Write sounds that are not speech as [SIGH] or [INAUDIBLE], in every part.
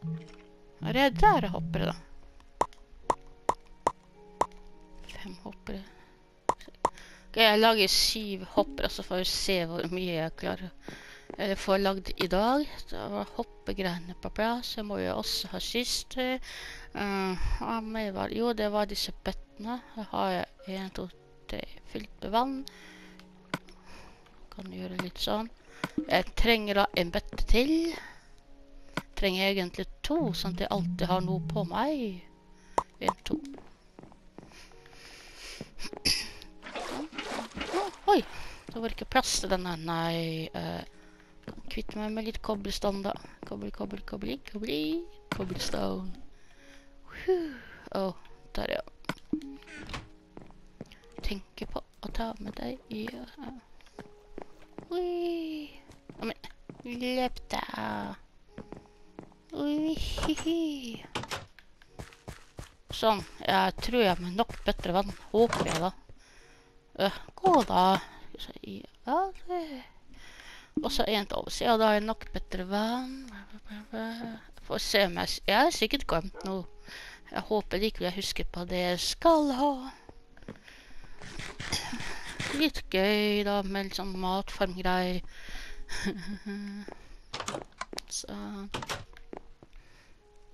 Er det der jeg hopper, da? Fem hoppere. Ok, jeg lager syv hopper, så får vi se hvor mye jeg klarer. Eller får lagd i dag. Da var hoppegreiene på plass. Jeg må jo også ha sist. Var? Jo, det var disse bøttene. Her har jeg en, to, tre fylt med vann. Kan gjøre litt sånn. Jeg trenger da en bøtte til. Trenger egentlig to, sånn at jeg alltid har noe på meg. En, to. Å, oi! Det var ikke plass til denne. Nei. Uh, kvitte meg med litt cobblestone, da. Kobbel, kobbel, kobbel, kobbel, cobblestone. Å, der, ja. Tenker på å ta med deg i uh, Oi. Ja, men løp da. Sånn. Jeg tror jeg har nok bedre venn. Håper jeg, da. Uh, gå, da. Ja, det og så en til oversida. Da er jeg nok bedre venn. Får se om jeg Jeg har sikkert glemt noe. Jeg håper likevel jeg husker på det jeg skal ha. Litt gøy, da, med litt sånn matformgreier. [LAUGHS] sånn.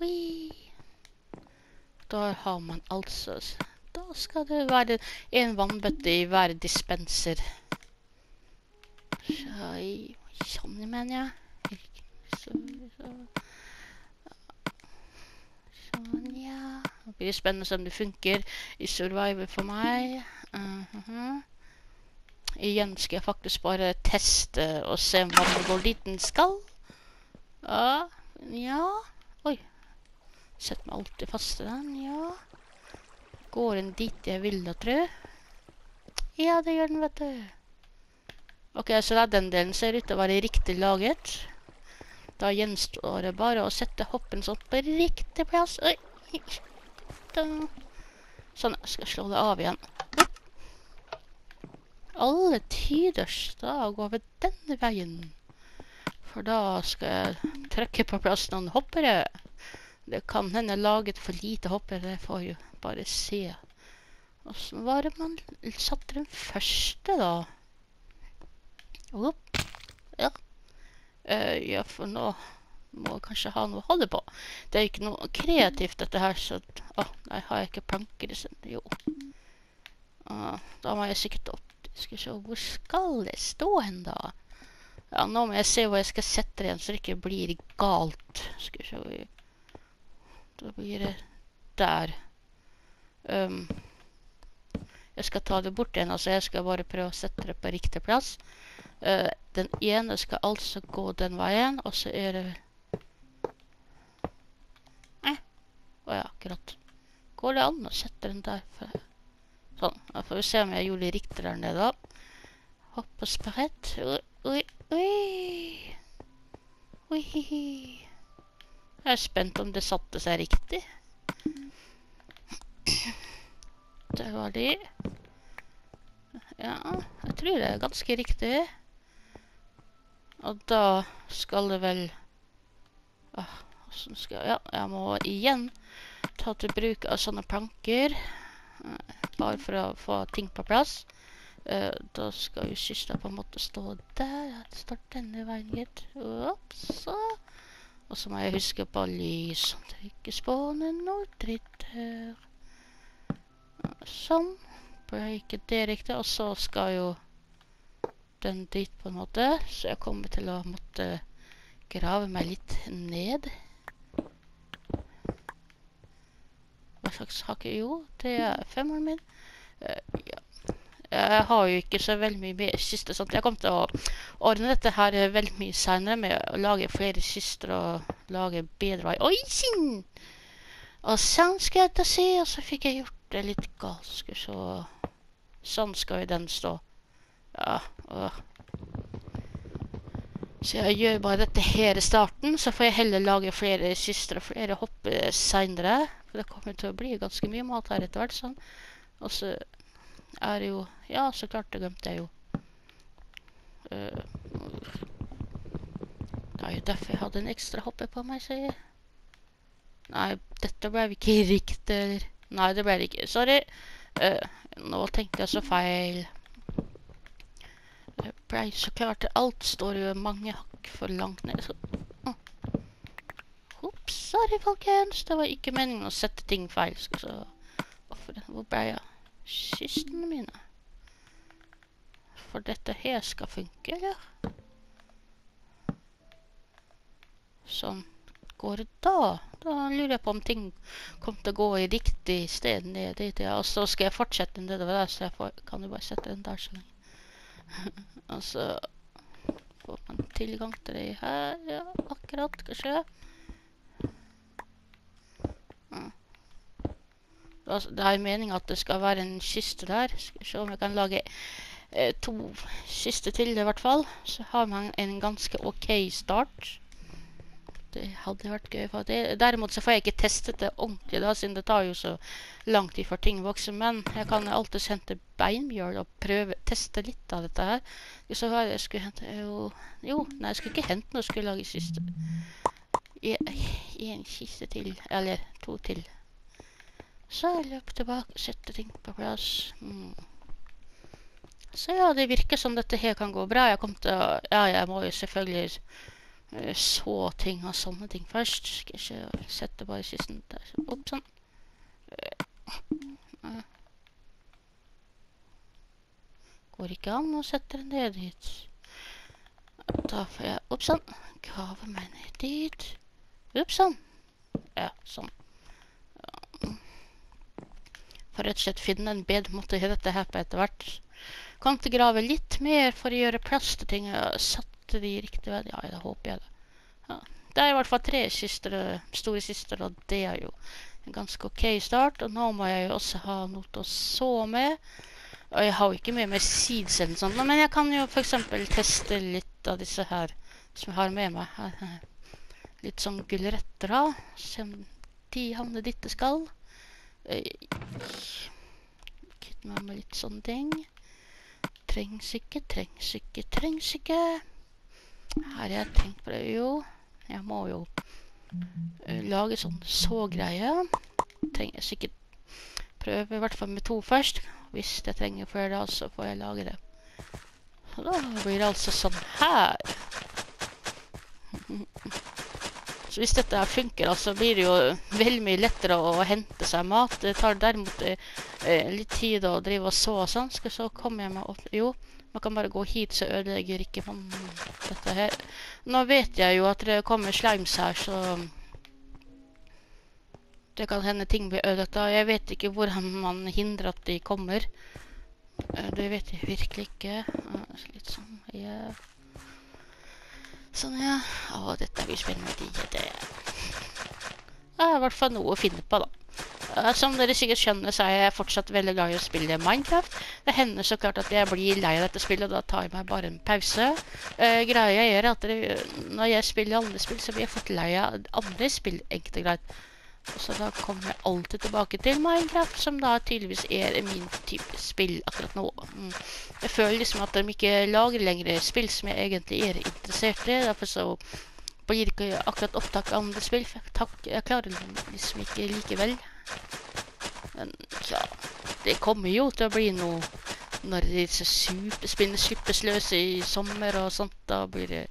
Oi. Da har man altså Da skal det være en vannbøtte i hver dispenser. Sånn, mener jeg. Sånn, ja. Det blir spennende om det funker i Survivor for meg. Uh -huh. Igjen skal jeg faktisk bare teste og se om vannet går dit den skal. Uh, ja Oi. Setter meg alltid fast i den. Ja. Går den dit jeg vil, da, tror jeg? Ja, det gjør den, vet du. Ok, så den delen ser ut til å være riktig laget. Da gjenstår det bare å sette hoppen sånn på riktig plass. Oi. Sånn, jeg skal slå det av igjen. Alle tiders, da går vi denne veien. For da skal jeg trykke på plass noen hoppere. Det kan hende laget for lite hoppere, det får jo bare se. Åssen var det man satte den første, da? Opp. Ja. Uh, ja, for nå må jeg kanskje ha noe å holde på. Det er ikke noe kreativt, dette her, så Å, nei, har jeg ikke planker? Jo. Uh, da må jeg sikkert opp. Skal se, hvor skal det stå hen, da? Ja, nå må jeg se hvor jeg skal sette det igjen, så det ikke blir galt. Skal vi se Da blir det der. Um, jeg skal ta det bort igjen, altså jeg skal bare prøve å sette det på riktig plass. Uh, den ene skal altså gå den veien, og så er det eh. åja, ja, akkurat. Går det an å sette den der? Sånn. Da får vi se om jeg gjorde det riktig der nede. Hopp og sprett. Oi, oi, oi. Oi. Jeg er spent om det satte seg riktig. Der var de. Ja, jeg tror det er ganske riktig. Og da skal det vel ah, skal jeg, Ja, jeg må igjen ta til bruk av sånne planker. Bare for å få ting på plass. Uh, da skal jo kista på en måte stå der. Det står denne veien, gitt. så. Og så må jeg huske på lys. Sånn at ikke spåner noe dritt her. Sånn. Breake det riktig. Og så skal jo den dit, på en måte. Så jeg kommer til å måtte grave meg litt ned. Hva slags hakke? Jo, det er femmeren min. Uh, ja. Jeg har jo ikke så veldig mye mer kister. Sånn. Jeg kommer til å ordne dette her veldig mye senere med å lage flere kister og lage bedre vei. Oi, sin! Og sånn skal jeg ta se, og så fikk jeg gjort det litt galske, så Sånn skal jo den stå. Ja, og Så jeg gjør bare dette her i starten, så får jeg heller lage flere kister og flere hopp seinere. For det kommer til å bli ganske mye mat her etter hvert. sånn. Og så er jo Ja, så klart, det glemte jeg jo. Uh, det er jo derfor jeg hadde en ekstra hoppe på meg, sier jeg. Nei, dette ble ikke [LAUGHS] riktig. eller? Nei, det ble det ikke. Sorry. Uh, nå tenkte jeg så feil. Det ble så klart Alt står jo mange hakk for langt ned. Så. Å. Ops, sorry, folkens. Det var ikke meningen å sette ting feil. Så hvorfor, hvor ble jeg? Kistene mine. For dette her skal funke, eller? Sånn. Går det da? Da lurer jeg på om ting kommer til å gå i riktig sted ned dit. Ja. Og så skal jeg fortsette nedover der, så jeg får, kan jo bare sette den der så lenge. [LAUGHS] og så får man tilgang til det her. Ja, akkurat, kanskje. Ja. Da- Det er meningen at det skal være en kiste der. Skal vi se om jeg kan lage eh, to kister til, i hvert fall. Så har man en ganske ok start. Det hadde vært gøy. For det. Derimot så får jeg ikke testet det ordentlig, da, siden det tar jo så lang tid før ting vokser. Men jeg kan alltid hente beinbjørn og prøve teste litt av dette her. Så hva jeg skulle hente Jo, jo nei, jeg skulle ikke hente noe, jeg skulle lage kiste. En kiste til. Eller to til. Så løper tilbake og setter ting på plass. Mm. Så ja, det virker som dette her kan gå bra. Jeg kom til å Ja, jeg må jo selvfølgelig eh, så ting og sånne ting først. Skal ikke sette bare kisten der. Opp sånn. Går ikke an å sette den ned dit. Da får jeg opp sånn. Grave meg ned dit. Opp sånn. Ja, sånn. Får rett og slett finne en bedre måte å gjøre dette her på etter hvert. Kan til grave litt mer for å gjøre plass til ting. og Satte de riktig vei? Ja, det håper jeg det. Ja. Det er i hvert fall tre kister, store søstre, og det er jo en ganske ok start. Og nå må jeg jo også ha noe til å så med. Og jeg har jo ikke mye med seeds eller sånt, men jeg kan jo f.eks. teste litt av disse her som jeg har med meg. Litt sånn gulrøtter, da. Se om de havner dit det skal. Eh, Kvitte meg med litt sånne ting. Trengs ikke, trengs ikke, trengs ikke. Her har jeg tenkt på det. Jo, jeg må jo eh, lage sånn så-greie. Trenger sikkert prøve i hvert fall med to først. Hvis jeg trenger flere da, så får jeg lage det. Da blir det altså sånn her. [LAUGHS] Så hvis dette her funker, så blir det jo veldig mye lettere å hente seg mat. Det tar derimot eh, eh, litt tid å drive og så og sånn. Skal så komme jeg meg opp Jo, man kan bare gå hit, så ødelegger ikke man dette her. Nå vet jeg jo at det kommer slimes her, så det kan hende ting blir ødelagt da. Jeg vet ikke hvordan man hindrer at de kommer. Eh, Det vet jeg virkelig ikke. Litt sånn, ja. Sånn, ja. Å, dette blir spennende. Det er i hvert fall noe å finne på, da. Eh, Som dere sikkert skjønner, så er jeg fortsatt veldig glad i å spille Minecraft. Det hender så klart at jeg blir lei av dette spillet, og da tar jeg meg bare en pause. Eh, greia er at dere, når jeg spiller andre spill, så blir jeg fort lei av andre spill, enkelt og greit. Så da kommer jeg alltid tilbake til Minecraft, som da tydeligvis er min type spill akkurat nå. Mm. Jeg føler liksom at de ikke lager lenger spill som jeg egentlig er interessert i. Derfor så blir det ikke akkurat opptak av andre spill. For jeg klarer det liksom ikke likevel. Men ja, det kommer jo til å bli noe når disse superspillene slippes løs i sommer og sånt. Da blir det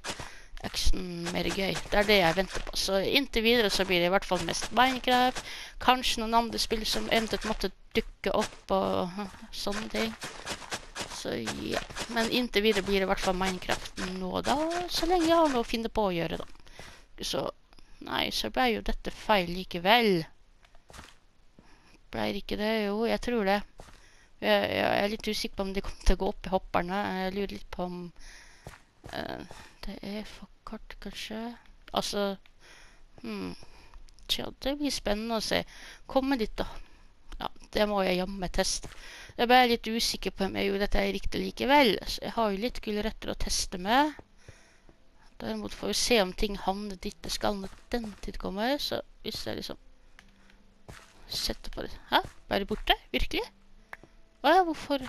action mer gøy. Det er det jeg venter på. Så inntil videre så blir det i hvert fall mest Minecraft. Kanskje noen andre spill som eventuelt måtte dukke opp og [LAUGHS] sånne ting. Så ja. Men inntil videre blir det i hvert fall Minecraft nå, da. Så lenge jeg har noe å finne på å gjøre, da. Så Nei, så ble jo dette feil likevel. Ble det ikke det? Jo, jeg tror det. Jeg, jeg er litt usikker på om de kommer til å gå opp i hopperne. Jeg lurer litt på om eh, det er for kort, kanskje. Altså hmm. Tja, det blir spennende å se. Komme dit, da. Ja, det må jeg jammen teste. Jeg ble litt usikker på om jeg gjorde dette riktig likevel. Så jeg har jo litt gulrøtter å teste med. Derimot får vi se om ting havner dit det skal når den tid kommer. Så hvis jeg liksom setter på det Hæ? Bare borte? Virkelig? Å ja, hvorfor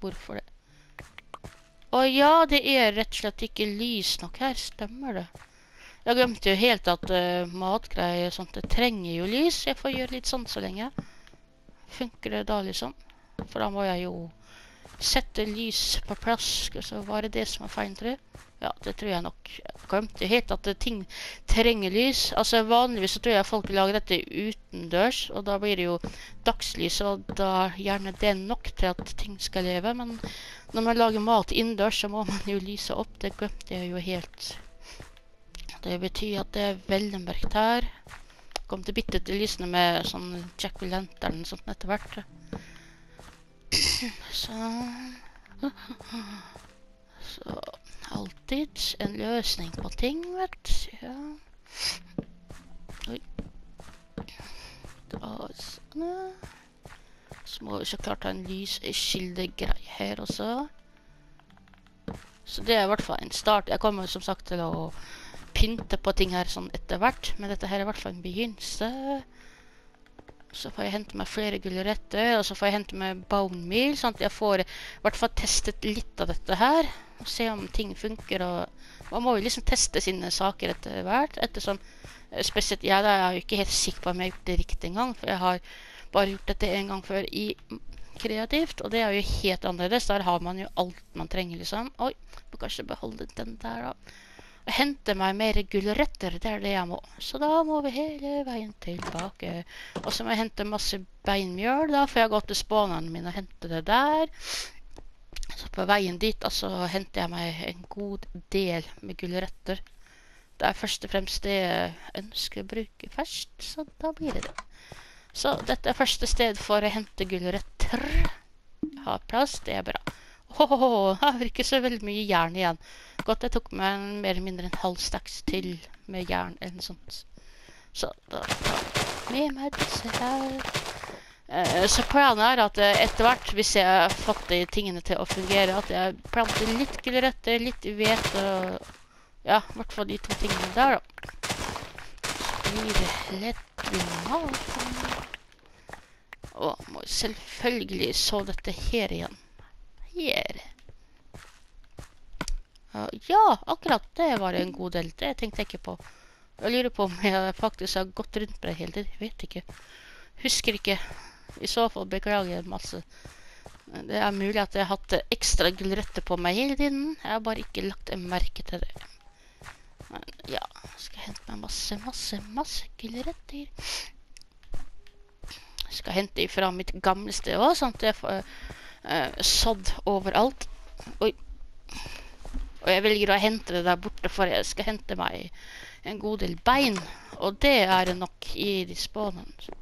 Hvorfor det? Å ja, det er rett og slett ikke lys nok her. Stemmer det? Jeg glemte jo helt at uh, matgreier og sånt, det trenger jo lys. Jeg får gjøre litt sånn så lenge. Funker det da, liksom? For da må jeg jo sette lys på plass. Så var det det som var feil, tror jeg. Ja, det tror jeg nok. Jeg glemte helt at ting trenger lys. Altså Vanligvis så tror jeg folk lager dette utendørs, og da blir det jo dagslys, og da er gjerne det nok til at ting skal leve. Men når man lager mat innendørs, så må man jo lyse opp. Det glemte jeg jo helt. Det betyr at det er veldig mørkt her. Kom til bitte til lysene med sånn Jack Lantern og sånt etter hvert. [CLEARS THROAT] Sånn. Så alltid en løsning på ting, vet du. Ja. Oi. Da sånn. Så må vi så klart ha en lyskildegreie her også. Så det er i hvert fall en start. Jeg kommer som sagt til å pynte på ting her sånn etter hvert, men dette her er i hvert fall en begynnelse. Så får jeg hente meg flere gulleretter, og så får jeg hente meg bone meal, sånn at jeg får i hvert fall testet litt av dette her. Og se om ting funker, og man må jo liksom teste sine saker etter hvert, ettersom eh, spesielt jeg da, jeg er jo ikke helt sikker på om jeg har gjort det riktig engang, for jeg har bare gjort dette en gang før i kreativt, og det er jo helt annerledes. Der har man jo alt man trenger, liksom. Oi, må kanskje beholde den der, da Og hente meg mer gulrøtter. Det er det jeg må. Så da må vi hele veien tilbake. Og så må jeg hente masse beinmjøl, da, for jeg har gått til spånene mine og hente det der. Så på veien dit altså, henter jeg meg en god del med gulrøtter. Det er først og fremst det jeg ønsker å bruke først, så da blir det det. Så dette er første sted for å hente gulrøtter. Ha plass, det er bra. Åh, her er ikke så veldig mye jern igjen. Godt jeg tok meg mer eller mindre en halv stacks til med jern eller noe sånt. Så da tar jeg med meg disse her. Eh, så planen er at eh, etter hvert, hvis jeg har fått de tingene til å fungere, at jeg planter litt gulrøtter, litt hvete og Ja, i hvert fall de to tingene der, da. Så blir det lett normalt, maten. Og må selvfølgelig så dette her igjen her. Ja, akkurat det var en god del. Det tenkte jeg ikke på. Jeg lurer på om jeg faktisk har gått rundt på det hele tiden. Vet ikke. Husker ikke. I så fall beklager jeg masse. Det er mulig at jeg hatt ekstra gulrøtter på meg hele tiden. Jeg har bare ikke lagt en merke til det. Men ja, skal jeg hente meg masse, masse, masse gulrøtter. Skal hente ifra mitt gamle sted òg, sånn at jeg får uh, sådd overalt. Oi. Og jeg velger å hente det der borte, for jeg skal hente meg en god del bein. Og det er nok i de spånene.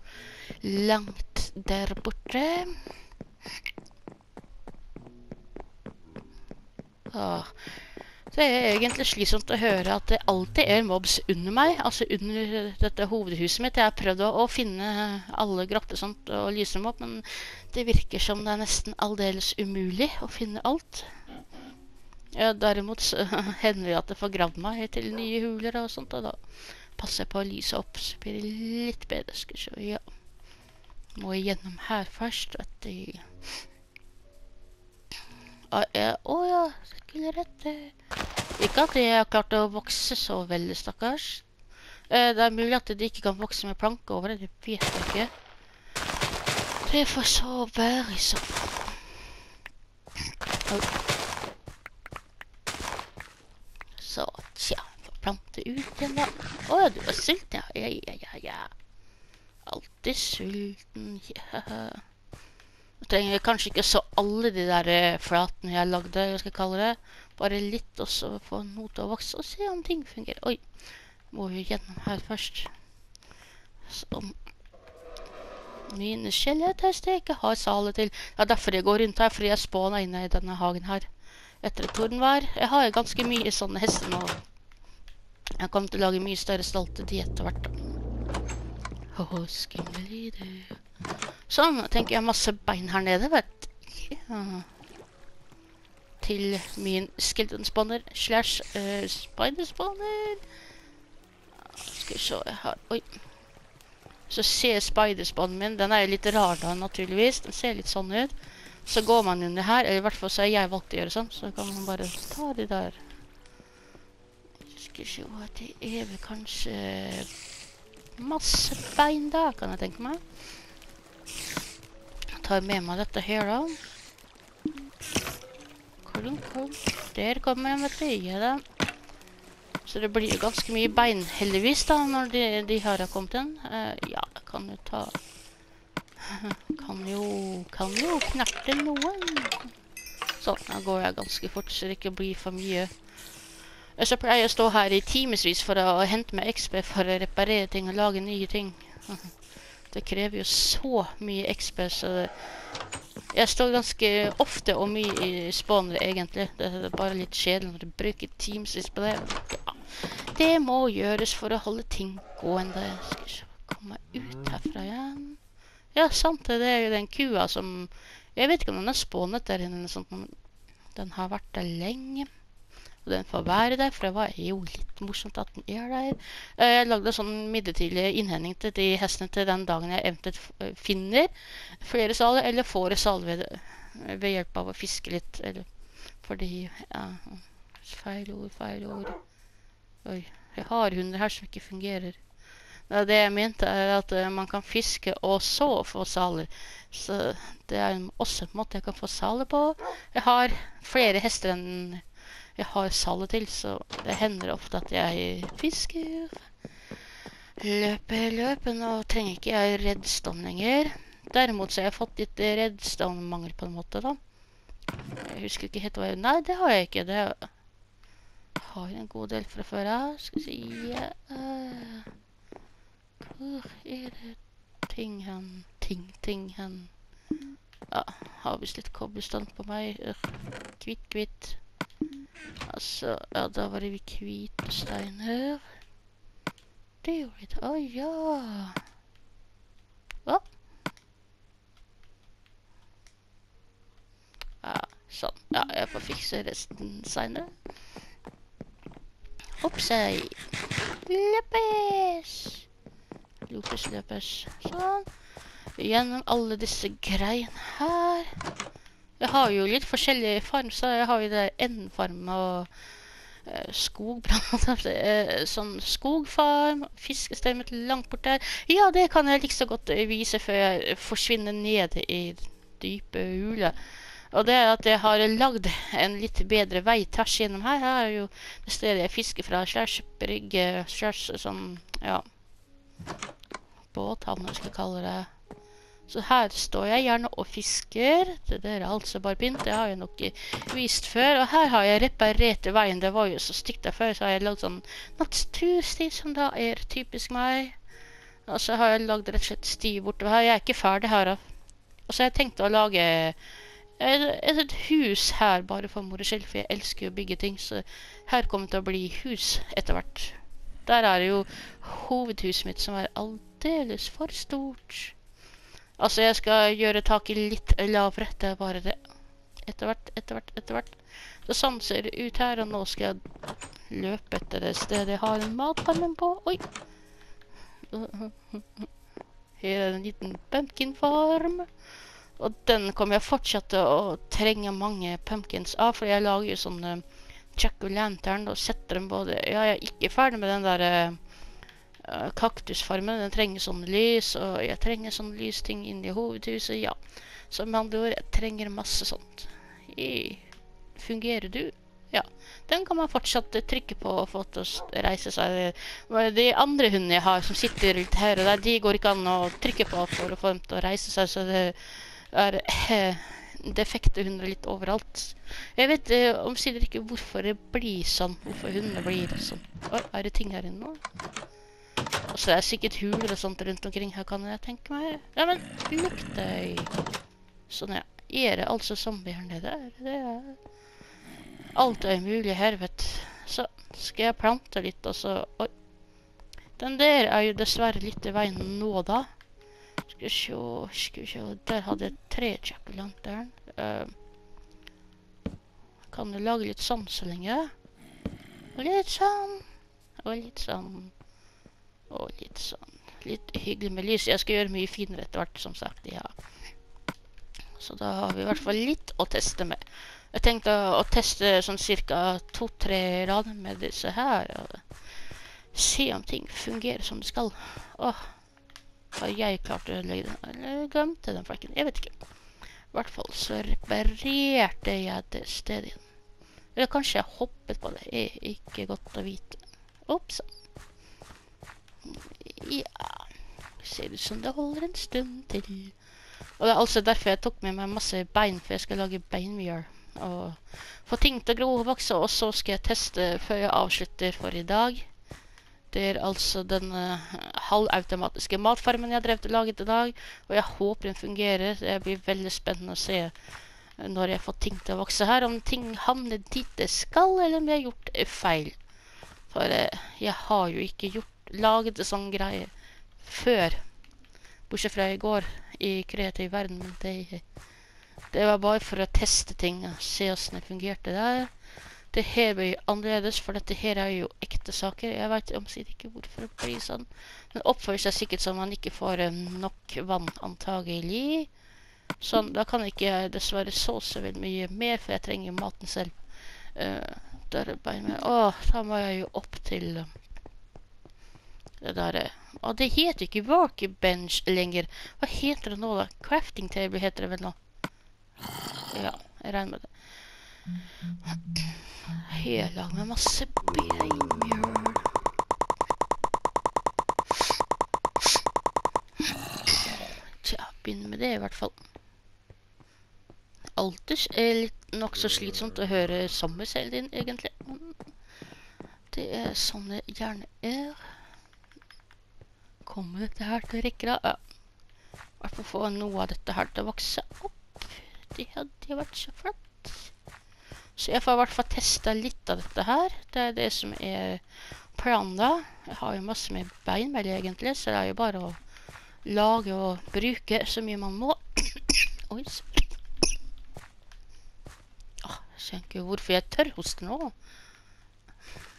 Langt der borte. Åh. Det er egentlig slitsomt å høre at det alltid er mobs under meg, altså under dette hovedhuset mitt. Jeg har prøvd å, å finne alle grotter sånt og lyse dem opp, men det virker som det er nesten aldeles umulig å finne alt. Ja, derimot så [LAUGHS] hender det at det får gravd meg til nye huler og sånt, og da passer jeg på å lyse opp, så blir det litt bedre. Skal vi se, ja. Må igjennom her først, at de Å ja, å ja, gulrøtter. Ikke at de har klart å vokse så veldig, stakkars. Eh, det er mulig at de ikke kan vokse med planke over det, det vet jeg ikke. Det får så være i så fall. Så, tja, plante ut igjen da. Å, du er sulten, ja, ja, ja, ja. Alltid sulten, ja. Jeg trenger kanskje ikke så alle de der eh, flatene jeg lagde, jeg skal kalle det. Bare litt, og så få noe til å vokse, og se om ting fungerer. Oi, må vi gjennom her først. Sånn. Mine jeg ikke har sale til. Det er derfor jeg går rundt her, fordi jeg spåna inne i denne hagen her. Etter et tordenvær. Jeg har ganske mye sånne hester nå. Jeg kommer til å lage mye større stolte de etter hvert. Åh, skummelig du. Sånn, tenker jeg masse bein her nede, vet. Ja. Til min skeleton slash uh, spiderspanner. Skal vi se, har, oi. Så ser spiderspannen min, den er jo litt rar da, naturligvis. Den ser litt sånn ut. Så går man under her, eller i hvert fall så har jeg valgt å gjøre sånn, så kan man bare ta de der. Skal vi se Det er vel kanskje masse bein da, kan jeg tenke meg. Jeg tar med meg dette her, da. Kom, kom. Der kommer jeg, vet du. Ja da. Så det blir ganske mye bein, heldigvis, da, når de, de her har kommet inn. Uh, ja, kan jo ta [LAUGHS] Kan jo Kan jo knerte noen. Sånn, da går jeg ganske fort, så det ikke blir for mye. Så pleier jeg å stå her i timevis for å hente meg XP for å reparere ting og lage nye ting. [LAUGHS] Det krever jo så mye XP, så jeg står ganske ofte og mye i spawner, egentlig. Det er bare litt kjedelig når du bruker timevis på det. Det må gjøres for å holde ting gående. Skal vi komme ut herfra igjen. Ja, sant det. Er jo den kua som Jeg vet ikke om den er spånet der inne. men... Den har vært der lenge. Og den får være der, for det var jo litt morsomt at den er der. Eh, jeg lagde en sånn midlertidig innhending til de hestene til den dagen jeg eventuelt eh, finner flere saler, eller får saler ved, ved, hjelp av å fiske litt. Eller fordi ja, Feil ord, feil ord. Oi. Jeg har hunder her som ikke fungerer. Det jeg mente, er at uh, man kan fiske og så få saler. Så det er også en måte jeg kan få saler på. Jeg har flere hester enn jeg har salet til, så det hender ofte at jeg fisker. Løper, løper. Nå trenger ikke jeg redstone lenger. Derimot så har jeg fått litt redstone-mangel på en måte, da. Jeg husker ikke helt hva jeg Nei, det har jeg ikke. Det har jeg en god del fra før av. Skal vi si uh, Hvor er det ting hen? Ting, ting hen? Ja, har visst litt cobblestone på meg. Kvitt, kvitt. Altså, ja, da var det vi hvite stein her. Det gjorde vi. Å, oh, ja. Hva? Ja, sånn. Ja, jeg får fikse resten senere. Hoppsei. Løpes. Løpes, løpes. Sånn. Gjennom alle disse greiene her. Jeg har jo litt forskjellige farm, så jeg har jo det endfarm og uh, skogbrann. [LAUGHS] Eh, sånn skogfarm, fiskestemmet langt bort der. Ja, det kan jeg like så godt vise før jeg forsvinner ned i dype huler. Og det er at jeg har lagd en litt bedre vei tvers gjennom her. Her er jo det stedet jeg fisker fra. Slash brygge, slash sånn, ja Båthavn, skal jeg kalle det. Så her står jeg gjerne og fisker. Det der er altså bare pynt. Det har jeg nok vist før. Og her har jeg reparert veien. Det var jo så stygt der før, så har jeg lagd sånn natursti, som da er typisk meg. Og så har jeg lagd rett og slett sti bortover her. Jeg er ikke ferdig her. Og så har jeg tenkt å lage et, et hus her bare for moro skyld, for jeg elsker å bygge ting. Så her kommer det til å bli hus etter hvert. Der er det jo hovedhuset mitt som er aldeles for stort. Altså, jeg skal gjøre taket litt lavere. Det er bare det. Etter hvert, etter hvert, etter hvert. Så sånn ser det ut her, og nå skal jeg løpe etter det stedet jeg har en matfarmen på. Oi! [LAUGHS] Her er en liten pumpkin-farm. Og den kommer jeg fortsatt til å trenge mange pumpkins av, for jeg lager jo sånne jack-o'-lantern og setter dem både Ja, jeg er ikke ferdig med den der uh, kaktusfarmen den trenger sånn lys, og jeg trenger sånn lysting inni hovedhuset. Ja. Så med andre ord, jeg trenger masse sånt. I, fungerer du? Ja. Den kan man fortsatt trykke på og få til å reise seg. De andre hundene jeg har som sitter litt her og der, de går ikke an å trykke på for å få dem til å reise seg, så det er eh, defekte hunder litt overalt. Jeg vet eh, omsider ikke hvorfor det blir sånn. Hvorfor hundene blir sånn. Oi, er det ting her inne nå? Og så er det sikkert huler og sånt rundt omkring her, kan jeg tenke meg. Ja, men lukk deg. Sånn, ja. Gjere det altså zombier nede der? Det er Alt er mulig her, vet Så skal jeg plante litt, og så Oi. Den der er jo dessverre litt i veien nå, da. Skal vi se, skal vi se Der hadde jeg tre jack-lantern. Uh, kan du lage litt sånn så lenge? Og litt sånn. Og litt sånn. Og litt sånn Litt hyggelig med lys. Jeg skal gjøre mye finere etter hvert, som sagt. Ja. Så da har vi i hvert fall litt å teste med. Jeg tenkte å teste sånn cirka to-tre rader med disse her. Se om ting fungerer som det skal. Åh, har jeg klart å ødelegge den? Eller glemte den flekken? Jeg vet ikke. I hvert fall så reparerte jeg det stedet igjen. Eller kanskje jeg hoppet på det. Ikke godt å vite. Ops. Ja Ser ut som det holder en stund til. Og det er altså derfor jeg tok med meg masse bein, for jeg skal lage beinmjøl. Og få ting til å gro og vokse, og så skal jeg teste før jeg avslutter for i dag. Det er altså den uh, halvautomatiske matfarmen jeg har drevet og laget i dag. Og jeg håper den fungerer. Det blir veldig spennende å se når jeg får ting til å vokse her. Om ting havner dit det skal, eller om jeg har gjort feil. For uh, jeg har jo ikke gjort, en sånn greie før. Bortsett fra i går i kreativ verden. Men det, det var bare for å teste ting se åssen det fungerte der. Det her blir annerledes, for dette her er jo ekte saker. Jeg vet omsider ikke hvorfor det blir sånn. Den oppfører seg sikkert som man ikke får um, nok vann, antagelig. Sånn, da kan jeg ikke dessverre så så veldig mye mer, for jeg trenger maten selv. Uh, der med. Åh, da må jeg jo opp til um, det der. Og det heter ikke workbench lenger. Hva heter det nå, da? Crafting table heter det vel nå. Ja, jeg regner med det. Helag med masse beinmjøl. Tja, begynner med det i hvert fall. Alters er litt nok så slitsomt å høre sommer selv din, egentlig. Det er sånn det gjerne er. Kommer dette her til å rekke da? Ja. Hvert fall få noe av dette her til å vokse opp. Det hadde vært så flott. Så jeg får i hvert fall testa litt av dette her. Det er det som er planen da. Jeg har jo masse med beinmel egentlig, så det er jo bare å lage og bruke så mye man må. [COUGHS] Oi, så. Ah, jeg skjønner ikke hvorfor jeg tør nå.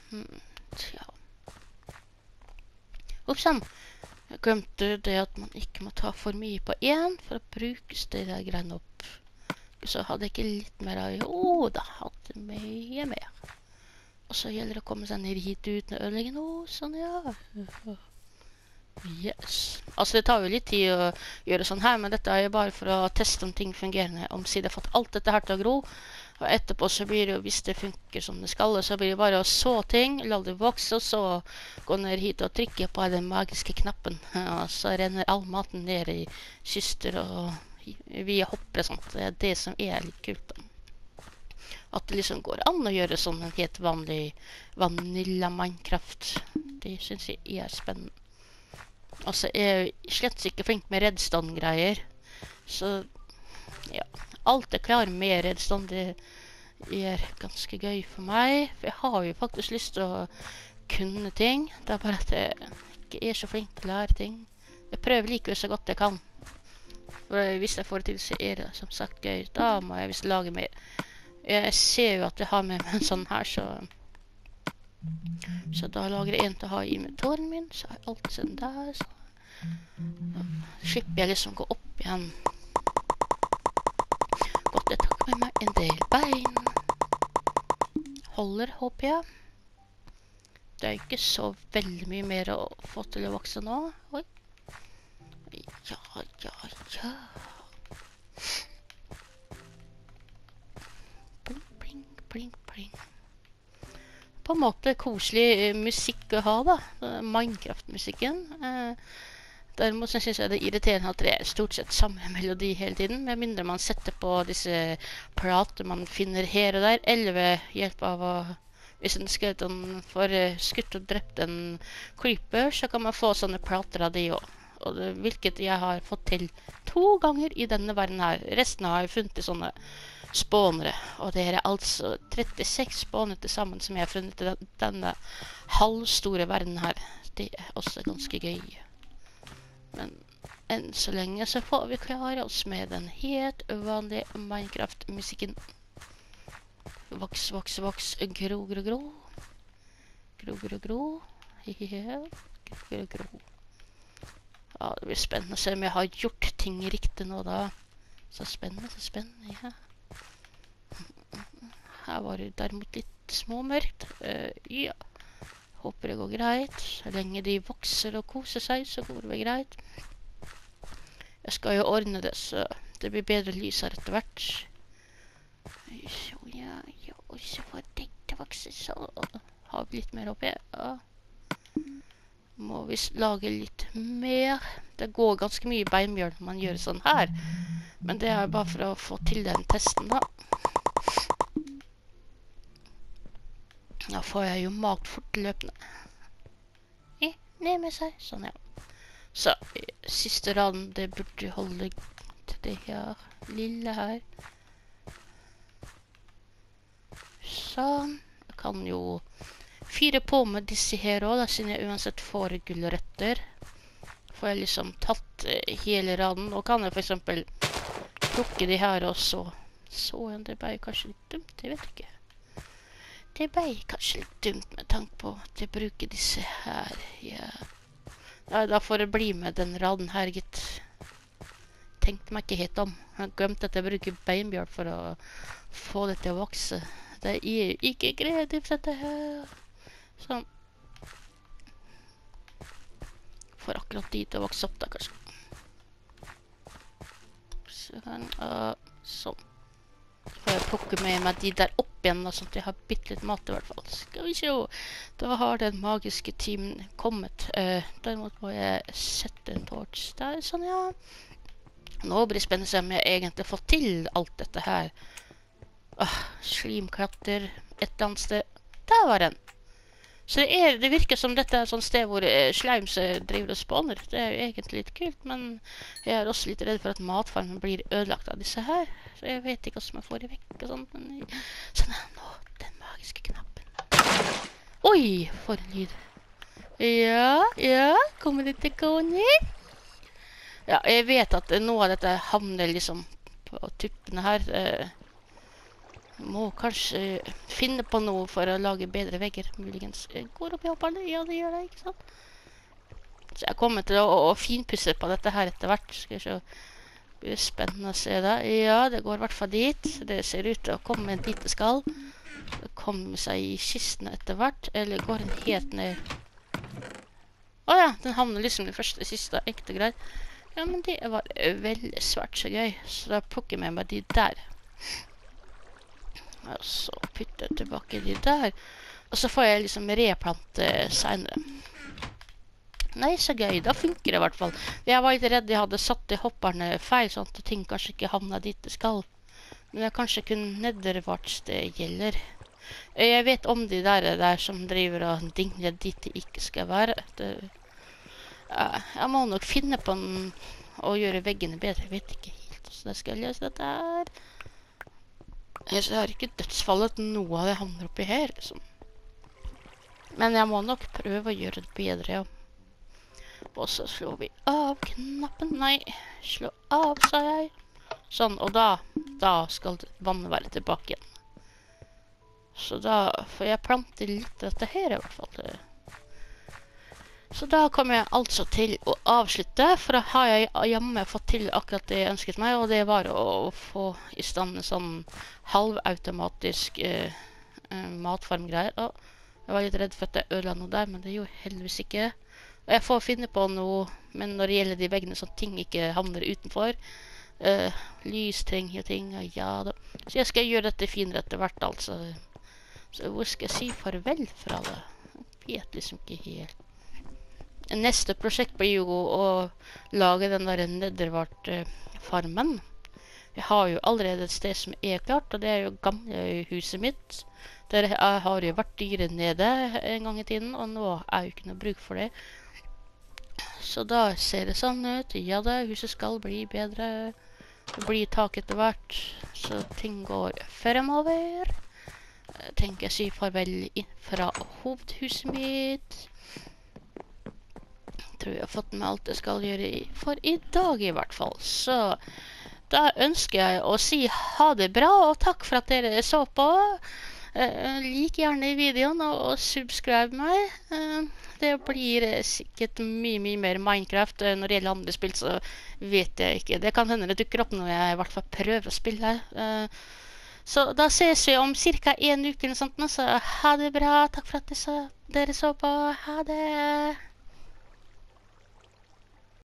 Hmm. Oppsann. Jeg glemte det at man ikke må ta for mye på én for å bruke det greiene opp. Så hadde jeg ikke litt mer av Jo da, hadde mye mer. Og så gjelder det å komme seg ned hit uten å ødelegge noe. Sånn, ja. Yes. Altså, det tar jo litt tid å gjøre sånn her, men dette er jo bare for å teste om ting fungerer. Omsider fått alt dette her til å gro. Og etterpå så blir det jo, hvis det funker som det skal, så blir det bare å så ting, la det vokse, og så gå ned hit og trykke på den magiske knappen. [LAUGHS] Og så renner all maten ned i kyster og via hopper og sånt. Det er det som er litt kult. da. At det liksom går an å gjøre sånn en helt vanlig vanilla Minecraft. Det syns jeg er spennende. Altså, jeg er slett ikke flink med redstone-greier. Så ja, alt er klar med redstand, Det er ganske gøy for meg. For jeg har jo faktisk lyst til å kunne ting. Det er bare at jeg ikke er så flink til å lære ting. Jeg prøver likevel så godt jeg kan. For hvis jeg får det til, så er det som sagt gøy. Da må jeg visst lage mer. Jeg ser jo at jeg har med meg en sånn her, så Så da lager jeg en til å ha i inventoren min. Så har jeg alltid sånn der. Så da slipper jeg liksom gå opp igjen jeg med meg en del bein. Holder, håper jeg. Det er ikke så veldig mye mer å få til å vokse nå. Oi. Ja, ja, ja. Bling, bling, bling, bling. På en måte koselig eh, musikk å ha, da. Minecraft-musikken. Eh, Derimot syns jeg det er irriterende at det er stort sett samme [LAUGHS] melodi hele tiden. Med mindre man setter på disse plater man finner her og der, eller ved hjelp av å Hvis en skeleton får uh, skutt og drept en creeper, så kan man få sånne plater av de òg. Hvilket jeg har fått til to ganger i denne verden her. Resten har jeg funnet i sånne spånere. Og det er altså 36 spånere til sammen som jeg har funnet i denne halvstore verden her. Det er også ganske gøy. Men enn så lenge så får vi klare oss med den helt vanlige Minecraft-musikken. Voks, voks, voks, gro, gro, gro. Gro, gro, gro. Ja, gro, gro, gro. Ja, det blir spennende å se om jeg har gjort ting riktig nå, da. Så spennende, så spennende, ja. Her var det derimot litt småmørkt. Uh, ja. Håper det går greit. Så lenge de vokser og koser seg, så går det greit. Jeg skal jo ordne det, så det blir bedre lys her etter hvert. Så ja, ja, og så får dette vokse, så har vi litt mer oppi. Må vi lage litt mer. Det går ganske mye beinbjørn når man gjør sånn her. Men det er bare for å få til den testen, da. Da får jeg jo mat fortløpende. I, ned med seg. Sånn, ja. Så siste raden, det burde holde til det her lille her. Sånn. Jeg kan jo fyre på med disse her òg, siden jeg uansett får gulrøtter. Får jeg liksom tatt eh, hele raden. Og kan jeg f.eks. plukke de her også. Så det ble kanskje litt dumt, jeg vet ikke. Det ble kanskje litt dumt med tanke på at jeg bruker disse her. Ja. ja, da får det bli med den raden her, gitt. Tenkte meg ikke helt om. Jeg glemte at jeg bruker beinbjørn for å få det til å vokse. Det er ikke kreativt, dette her. Sånn. Får akkurat de til å vokse opp da, kanskje. Sånn, sånn. Så får jeg plukke med meg de der opp igjen, sånn at jeg har bitte litt mat i hvert fall. Skal vi se. Da har den magiske timen kommet. Uh, derimot må jeg sette en torch der. Sånn, ja. Nå blir det spennende om jeg egentlig får til alt dette her. Uh, slimkatter. et eller annet sted. Der var den. Så det, er, det, virker som dette er et sånt sted hvor eh, slimes driver og spawner. Det er jo egentlig litt kult, men jeg er også litt redd for at matfarmen blir ødelagt av disse her. Så jeg vet ikke hvordan jeg får det vekk og sånt. Men sånn er nå, den magiske knappen. Oi, for en lyd. Ja, ja, kommer det til ned? Ja, jeg vet at noe av dette havner liksom på tuppene her. Eh, må kanskje finne på noe for å lage bedre vegger, muligens. Går opp i hopperne? Ja, det gjør det, ikke sant? Så jeg kommer til å, å finpusse på dette her etter hvert. Skal vi se. Blir spennende å se det. Ja, det går i hvert fall dit. Det ser ut til å komme dit det skal. Det kommer seg i kisten etter hvert. Eller går den helt ned? Å ja, den havner liksom i første, siste. Ekte greit. Ja, men det var veldig svært så gøy. Så da plukker jeg med meg de der. Og så putter jeg tilbake de der. Og så får jeg liksom replante seinere. Nei, så gøy. Da funker det i hvert fall. Jeg var litt redd jeg hadde satt de hopperne feil, sånn at ting kanskje ikke havna dit det skal. Men det er kanskje kun nedervarts det gjelder. Jeg vet om de der, der som driver og dingler dit de ikke skal være. Det, jeg må nok finne på en, å gjøre veggene bedre. Jeg vet ikke helt hvordan jeg skal løse dette her. Jeg har ikke dødsfallet noe av det hamner oppi her, liksom. Men jeg må nok prøve å gjøre det bedre, ja. Og så slår vi av knappen. Nei, slå av, sa jeg. Sånn, og da, da skal vannet være tilbake igjen. Så da får jeg plante litt dette her, i hvert fall. Så da kommer jeg altså til å avslutte, for da har jeg hjemme fått til akkurat det jeg ønsket meg, og det var å få i stand en sånn halvautomatisk eh, eh. Og jeg var litt redd for at jeg ødela noe der, men det gjorde heldigvis ikke. Og jeg får finne på noe, men når det gjelder de veggene, sånn ting ikke havner utenfor. Eh, lys trenger jo ting, og ja da. Så jeg skal gjøre dette finere etter hvert, altså. Så hvor skal jeg si farvel fra det? Jeg vet liksom ikke helt. Neste prosjekt blir jo å lage den der Nedervart-farmen. Jeg har jo allerede et sted som er klart, og det er jo gamle huset mitt. Der jeg har jo vært dyre nede en gang i tiden, og nå er jo ikke noe bruk for det. Så da ser det sånn ut. Ja da, huset skal bli bedre. Det blir tak etter hvert, så ting går fremover. Jeg Tenker jeg si farvel fra hovedhuset mitt tror jeg har fått med alt jeg skal gjøre for i dag, i hvert fall. Så da ønsker jeg å si ha det bra, og takk for at dere så på. Eh, lik gjerne videoen og, og subscribe meg. Eh, det blir uh, sikkert mye mye mer Minecraft. når det gjelder andre spill, så vet jeg ikke. Det kan hende det dukker opp når jeg i hvert fall prøver å spille. Så da ses vi om ca. en uke eller sånt. Så ha det bra. Takk for at dere så på. Ha det.